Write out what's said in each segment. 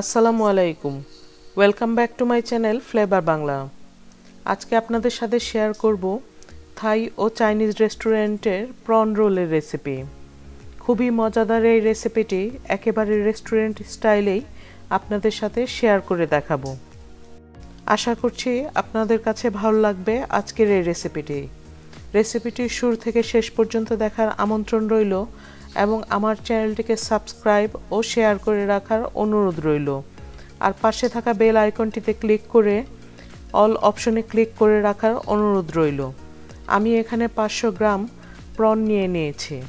আসসালামু আলাইকুম। Welcome back to my channel flavour Bangla আজকে আপনাদের সাথে শেয়ার করব থাই ও চাইনিজ রেস্টুরেন্টের প্রন রোলের রেসিপি খুবই মজাদার এই রেসিপিটি একেবারে রেস্টুরেন্ট স্টাইলেই আপনাদের সাথে শেয়ার করে দেখাবো। আশা করছি আপনাদের কাছে ভালো লাগবে আজকের এই রেসিপিটি রেসিপিটি শুরু থেকে শেষ পর্যন্ত দেখার আমন্ত্রণ রইল এবং আমার চ্যানেলটিকে সাবস্ক্রাইব ও শেয়ার করে রাখার অনুরোধ রইল। আর পাশে থাকা বেল আইকনটিতে ক্লিক করে, অল অপশনে ক্লিক করে রাখার অনুরোধ রইল। আমি এখানে পাঁচশো গ্রাম প্রন নিয়ে নিয়েছি।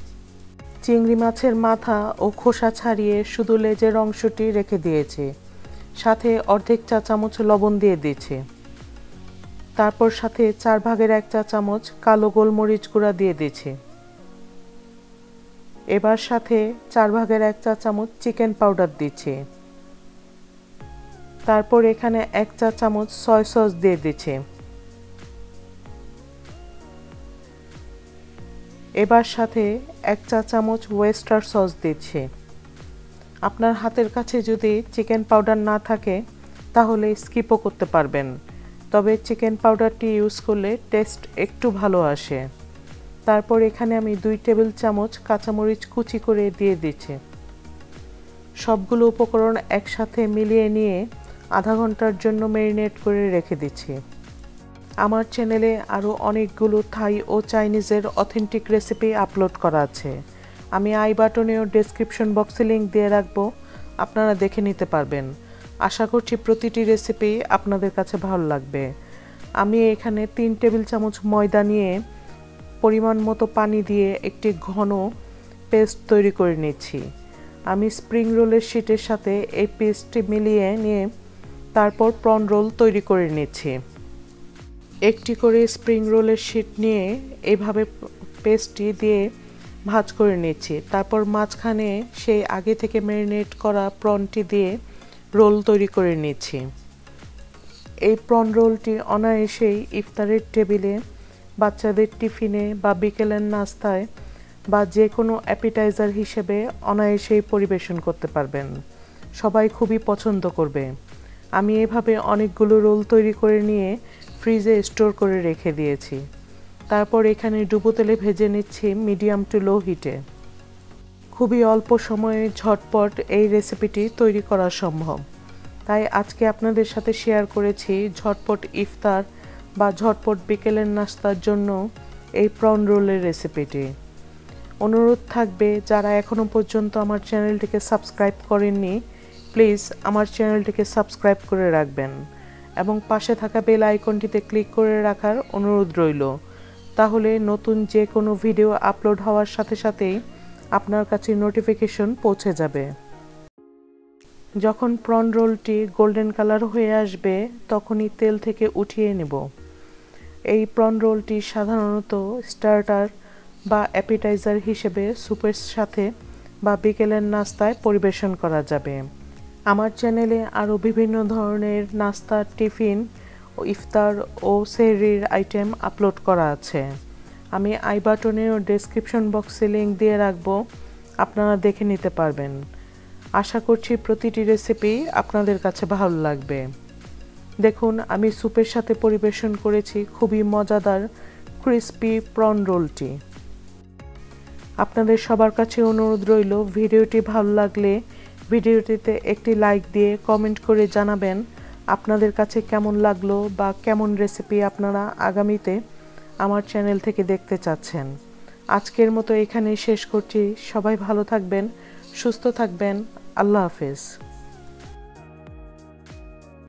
চিংড়ি মাছের মাথা ও খোসা ছাড়িয়ে শুধু লেজের অংশটি রেখে দিয়েছে। সাথে অর্ধেক চা চামচ লবণ দিয়ে দিয়েছে। তারপর সাথে চার ভাগের এক চা চামচ কালো গোলমরিচ গুঁড়া দিয়ে দিয়েছি। এবার সাথে চার ভাগের এক চা চামচ চিকেন পাউডার দিচ্ছি। তারপর এখানে এক চা চামচ সয় সস দিয়ে দিচ্ছি। এবার সাথে এক চা চামচ ওয়েস্টার সস দিচ্ছি। আপনার হাতের কাছে যদি চিকেন পাউডার না থাকে, তাহলে স্কিপও করতে পারবেন। তবে চিকেন পাউডারটি ইউজ করলে টেস্ট একটু ভালো আসে। তারপর এখানে আমি দুই টেবিল চামচ কাঁচামরিচ কুচি করে দিয়ে দিচ্ছি সবগুলো উপকরণ একসাথে মিলিয়ে নিয়ে আধা ঘণ্টার জন্য ম্যারিনেট করে রেখে দিচ্ছি। আমার চ্যানেলে আরও অনেকগুলো থাই ও চাইনিজের অথেন্টিক রেসিপি আপলোড করা আছে। আমি আই বাটনেও ডেসক্রিপশন বক্সে লিঙ্ক দিয়ে রাখব, আপনারা দেখে নিতে পারবেন। আশা করছি প্রতিটি রেসিপি আপনাদের কাছে ভালো লাগবে। আমি এখানে তিন টেবিল চামচ ময়দা নিয়ে পরিমাণ মতো পানি দিয়ে একটি ঘন পেস্ট তৈরি করে নিচ্ছি। আমি স্প্রিং রোলের শিটের সাথে এই পেস্টটি মিলিয়ে নিয়ে তারপর প্রন রোল তৈরি করে নিচ্ছি। একটি করে স্প্রিং রোলের শিট নিয়ে এইভাবে পেস্টটি দিয়ে ভাজ করে নিচ্ছি। তারপর মাঝখানে সেই আগে থেকে ম্যারিনেট করা প্রনটি দিয়ে রোল তৈরি করে নিচ্ছি। এই প্রন রোলটি অনায়াসেই ইফতারের টেবিলে বাচ্চাদের টিফিনে বা বিকেলের নাস্তায় বা যে কোনো অ্যাপিটাইজার হিসেবে অনায়াসেই পরিবেশন করতে পারবেন। সবাই খুবই পছন্দ করবে। আমি এভাবে অনেকগুলো রোল তৈরি করে নিয়ে ফ্রিজে স্টোর করে রেখে দিয়েছি। তারপর এখানে ডুবো তেলে ভেজে নিচ্ছি মিডিয়াম টু লো হিটে। খুবই অল্প সময়ে ঝটপট এই রেসিপিটি তৈরি করা সম্ভব। তাই আজকে আপনাদের সাথে শেয়ার করেছি ঝটপট ইফতার বা ঝটপট বিকেলের নাস্তার জন্য এই প্রন রোলের রেসিপিটি। অনুরোধ থাকবে, যারা এখনও পর্যন্ত আমার চ্যানেলটিকে সাবস্ক্রাইব করেননি, প্লিজ আমার চ্যানেলটিকে সাবস্ক্রাইব করে রাখবেন এবং পাশে থাকা বেল আইকনটিতে ক্লিক করে রাখার অনুরোধ রইল। তাহলে নতুন যে কোনো ভিডিও আপলোড হওয়ার সাথে সাথেই আপনার কাছে নোটিফিকেশন পৌঁছে যাবে। যখন প্রন রোলটি গোল্ডেন কালার হয়ে আসবে, তখনই তেল থেকে উঠিয়ে নেব। এই প্রন রোলটি সাধারণত স্টার্টার বা অ্যাপিটাইজার হিসেবে স্যুপের সাথে বা বিকেলের নাস্তায় পরিবেশন করা যাবে। আমার চ্যানেলে আরও বিভিন্ন ধরনের নাস্তা, টিফিন, ইফতার ও সেহরির আইটেম আপলোড করা আছে। আমি আই বাটনে ও ডেসক্রিপশন বক্সে লিঙ্ক দিয়ে রাখব, আপনারা দেখে নিতে পারবেন। আশা করছি প্রতিটি রেসিপি আপনাদের কাছে ভালো লাগবে। দেখুন, আমি স্যুপের সাথে পরিবেশন করেছি খুবই মজাদার, ক্রিসপি প্রন রোলটি। আপনাদের সবার কাছে অনুরোধ রইল, ভিডিওটি ভালো লাগলে ভিডিওটিতে একটি লাইক দিয়ে কমেন্ট করে জানাবেন, আপনাদের কাছে কেমন লাগল বা কেমন রেসিপি আপনারা আগামীতে আমার চ্যানেল থেকে দেখতে চাচ্ছেন। আজকের মতো এখানেই শেষ করছি। সবাই ভালো থাকবেন, সুস্থ থাকবেন। আল্লাহ হাফেজ।